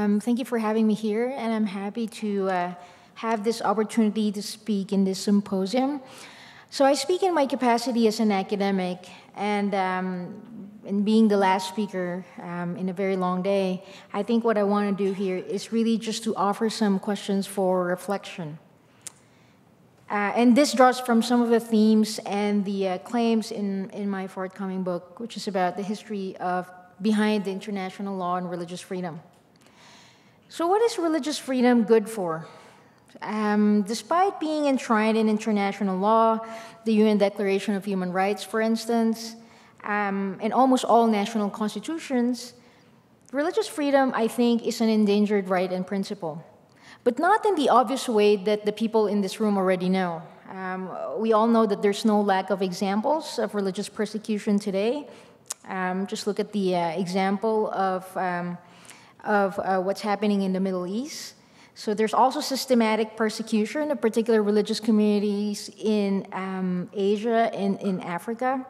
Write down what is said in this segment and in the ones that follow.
Um, thank you for having me here, and I'm happy to uh, have this opportunity to speak in this symposium. So I speak in my capacity as an academic, and um, in being the last speaker um, in a very long day, I think what I want to do here is really just to offer some questions for reflection. Uh, and this draws from some of the themes and the uh, claims in, in my forthcoming book, which is about the history of behind the international law and religious freedom. So, what is religious freedom good for? Um, despite being enshrined in international law, the UN Declaration of Human Rights, for instance, um, and almost all national constitutions, religious freedom, I think, is an endangered right and principle. But not in the obvious way that the people in this room already know. Um, we all know that there's no lack of examples of religious persecution today. Um, just look at the uh, example of um, of uh, what's happening in the Middle East. So there's also systematic persecution of particular religious communities in um, Asia and in Africa.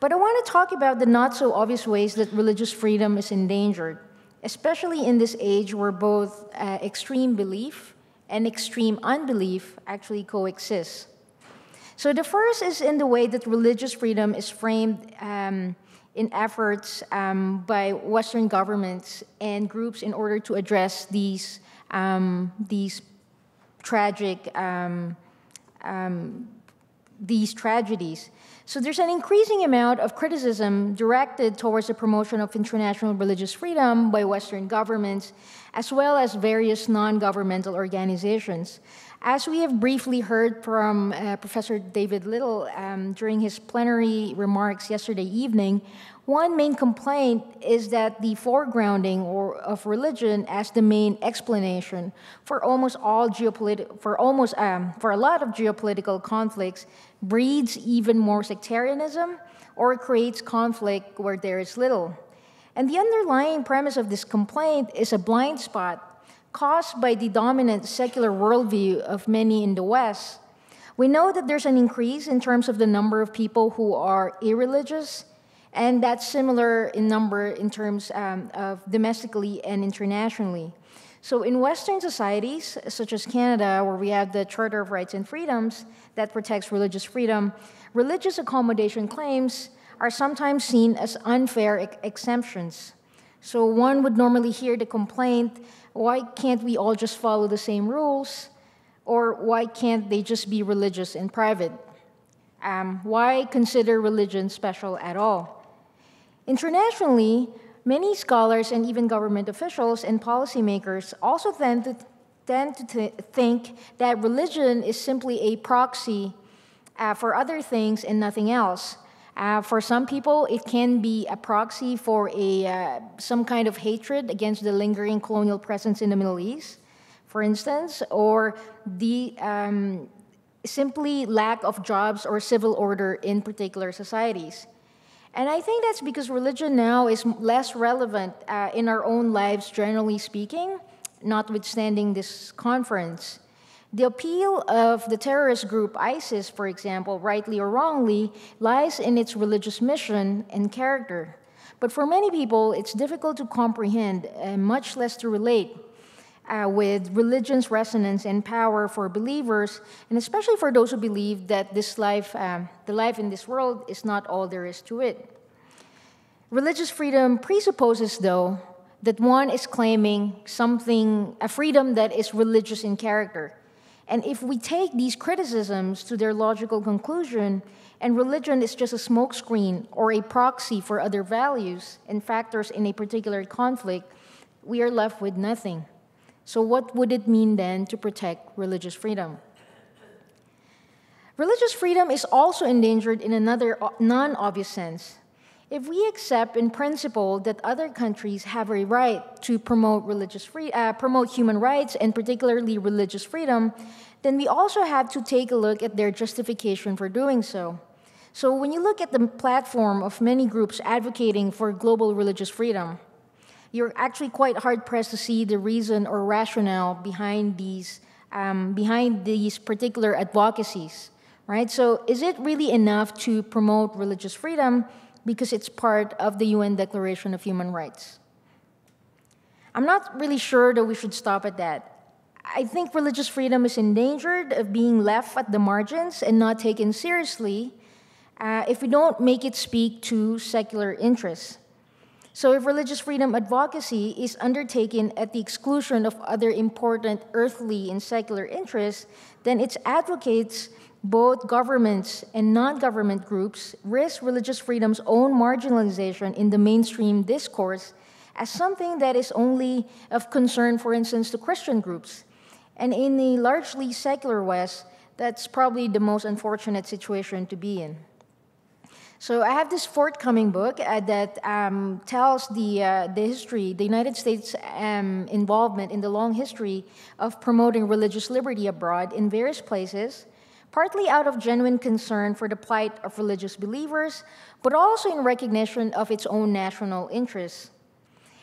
But I want to talk about the not so obvious ways that religious freedom is endangered, especially in this age where both uh, extreme belief and extreme unbelief actually coexist. So the first is in the way that religious freedom is framed um, in efforts um, by Western governments and groups in order to address these, um, these tragic um, um, these tragedies. So there's an increasing amount of criticism directed towards the promotion of international religious freedom by Western governments, as well as various non-governmental organizations. As we have briefly heard from uh, Professor David Little um, during his plenary remarks yesterday evening, one main complaint is that the foregrounding or, of religion as the main explanation for almost all geopolitical, for almost um, for a lot of geopolitical conflicts, breeds even more sectarianism or creates conflict where there is little. And the underlying premise of this complaint is a blind spot caused by the dominant secular worldview of many in the West. We know that there's an increase in terms of the number of people who are irreligious, and that's similar in number in terms um, of domestically and internationally. So, in Western societies, such as Canada, where we have the Charter of Rights and Freedoms that protects religious freedom, religious accommodation claims are sometimes seen as unfair ex exemptions. So, one would normally hear the complaint why can't we all just follow the same rules? Or why can't they just be religious in private? Um, why consider religion special at all? Internationally, many scholars and even government officials and policymakers also tend to, tend to th think that religion is simply a proxy uh, for other things and nothing else. Uh, for some people, it can be a proxy for a, uh, some kind of hatred against the lingering colonial presence in the Middle East, for instance, or the um, simply lack of jobs or civil order in particular societies. And I think that's because religion now is less relevant uh, in our own lives, generally speaking, notwithstanding this conference. The appeal of the terrorist group ISIS, for example, rightly or wrongly, lies in its religious mission and character. But for many people, it's difficult to comprehend and much less to relate uh, with religion's resonance and power for believers, and especially for those who believe that this life, um, the life in this world, is not all there is to it. Religious freedom presupposes, though, that one is claiming something, a freedom that is religious in character. And if we take these criticisms to their logical conclusion, and religion is just a smokescreen or a proxy for other values and factors in a particular conflict, we are left with nothing. So, what would it mean then to protect religious freedom? Religious freedom is also endangered in another non obvious sense. If we accept in principle that other countries have a right to promote religious free, uh, promote human rights and particularly religious freedom, then we also have to take a look at their justification for doing so. So when you look at the platform of many groups advocating for global religious freedom, you're actually quite hard pressed to see the reason or rationale behind these um, behind these particular advocacies, right? So is it really enough to promote religious freedom? Because it's part of the UN Declaration of Human Rights. I'm not really sure that we should stop at that. I think religious freedom is endangered of being left at the margins and not taken seriously uh, if we don't make it speak to secular interests. So, if religious freedom advocacy is undertaken at the exclusion of other important earthly and secular interests, then its advocates, both governments and non government groups, risk religious freedom's own marginalization in the mainstream discourse as something that is only of concern, for instance, to Christian groups. And in the largely secular West, that's probably the most unfortunate situation to be in. So I have this forthcoming book uh, that um, tells the, uh, the history, the United States um, involvement in the long history of promoting religious liberty abroad in various places, partly out of genuine concern for the plight of religious believers, but also in recognition of its own national interests.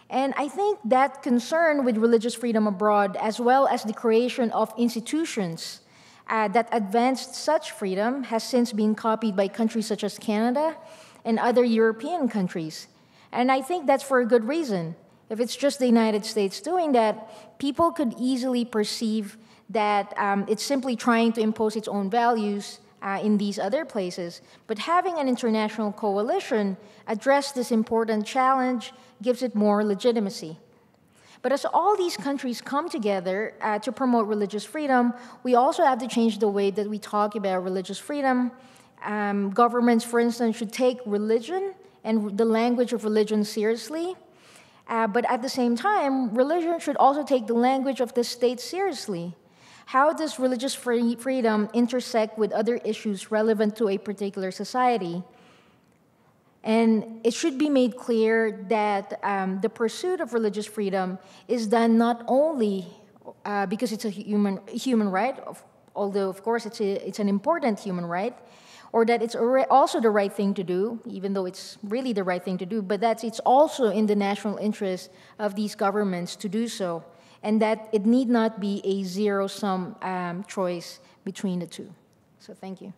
And I think that concern with religious freedom abroad, as well as the creation of institutions uh, that advanced such freedom, has since been copied by countries such as Canada and other European countries. And I think that's for a good reason. If it's just the United States doing that, people could easily perceive that um, it's simply trying to impose its own values uh, in these other places. But having an international coalition address this important challenge gives it more legitimacy. But as all these countries come together uh, to promote religious freedom, we also have to change the way that we talk about religious freedom. Um, governments, for instance, should take religion and the language of religion seriously. Uh, but at the same time, religion should also take the language of the state seriously. How does religious free freedom intersect with other issues relevant to a particular society? And it should be made clear that um, the pursuit of religious freedom is done not only uh, because it's a human, human right, although, of course, it's, a, it's an important human right, or that it's also the right thing to do, even though it's really the right thing to do, but that it's also in the national interest of these governments to do so and that it need not be a zero sum um, choice between the two. So, thank you.